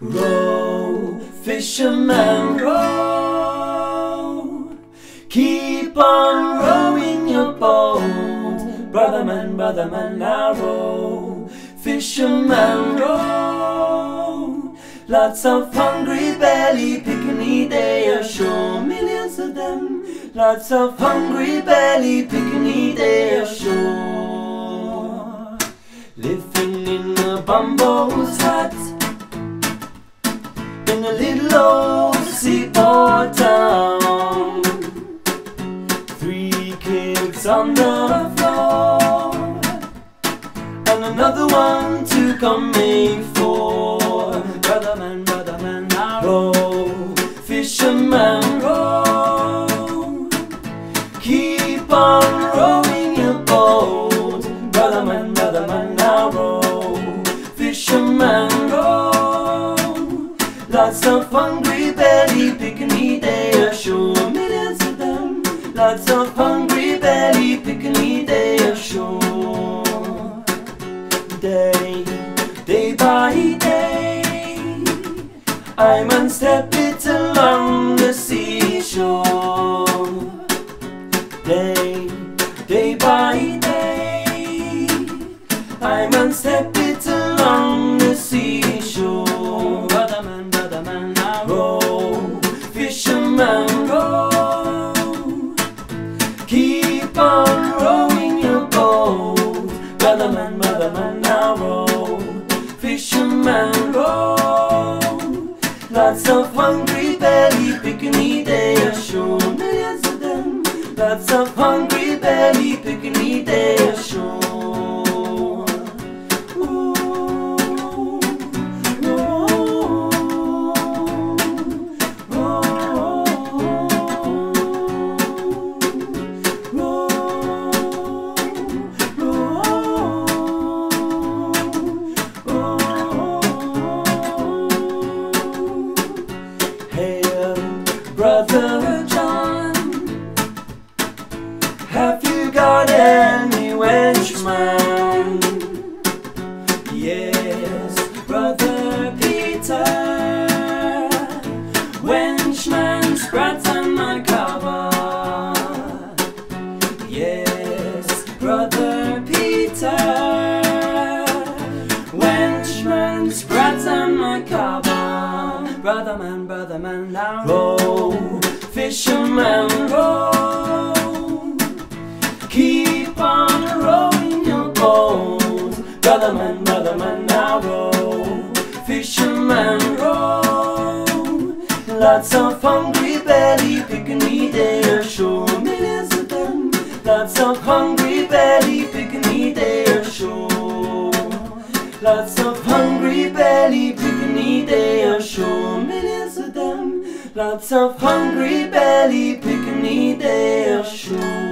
Row, fisherman, row. Keep on rowing your boat, brother man, brother man, now row. Fisherman, row. Lots of hungry belly they are sure, millions of them. Lots of hungry belly picnic they in a little old seaport town. Three kids on the floor, and another one to come make four. Brother man, brother man, now row, fisherman row. Keep on Lots of hungry belly picnic they are sure, millions of them. Lots of hungry belly picnic they are sure. Day, day by day, I man step it along the seashore. Day, day by day, I man step it along the seashore. Keep on rowing your boat, brother man, brother man, now row, fisherman row. Lots of hungry belly they are sure, millions of them. Lots of hungry belly picnic brother John. Have you got any Wenchman? Yes, brother Peter. Wenchman, sprat and my cover. Yes, brother Peter. Wenchman, sprat and my cover. Brother man, brother man, now row, fisherman row. Keep on rowing your boat, brother man, brother man, now row, fisherman row. Lots of hungry belly picnic they are sure, millions of them. Lots of hungry belly picnic they are sure. Lots of hungry Lots of hungry belly picking their shoes.